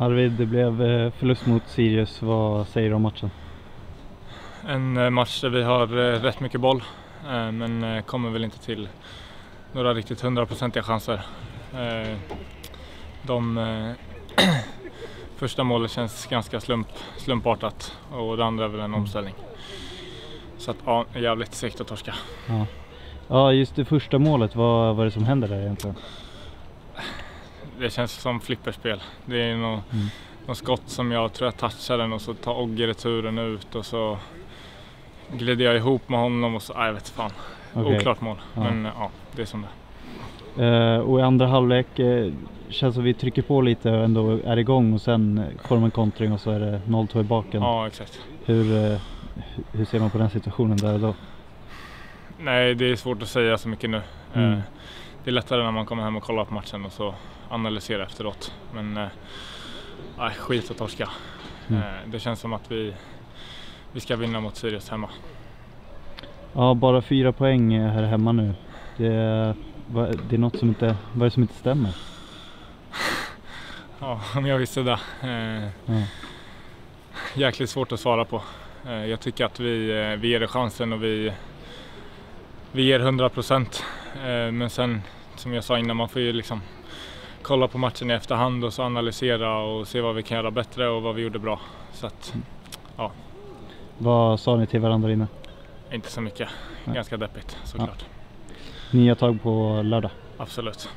Arvid, det blev eh, förlust mot Sirius. Vad säger du om matchen? En eh, match där vi har eh, rätt mycket boll men kommer väl inte till några riktigt hundraprocentiga chanser. De första målet känns ganska slump, slumpartat och det andra är väl en mm. omställning. Så att ja, jävligt segt att torska. Ja. ja, just det första målet, vad var det som hände där egentligen? Det känns som flipperspel. Det är något, mm. något skott som jag tror jag touchar den och så tar Ogge returen ut och så glider jag ihop med honom och så, nej, jag vet fan. Okay. Oklart mål, ja. men ja, det är som det uh, Och i andra halvlek uh, känns som vi trycker på lite och ändå är igång och sen kommer en kontring och så är det 0-2 i baken. Ja, exakt. Hur, uh, hur ser man på den situationen där och då? Nej, det är svårt att säga så mycket nu. Mm. Det är lättare när man kommer hem och kollar på matchen och så analysera efteråt. Men äh, skit att torska. Mm. Eh, det känns som att vi, vi ska vinna mot Sirius hemma. Ja, bara fyra poäng här hemma nu. Det, det är något som inte, vad är det som inte stämmer? ja, om jag visste det. Eh, ja. Jäkligt svårt att svara på. Eh, jag tycker att vi, eh, vi ger det chansen och vi, vi ger 100 procent. Eh, men sen, som jag sa innan, man får ju liksom kolla på matchen i efterhand och så analysera och se vad vi kan göra bättre och vad vi gjorde bra. Så att, ja. Vad sa ni till varandra innan? Inte så mycket. Ganska deppigt såklart. Ja. Nya tag på lördag? Absolut.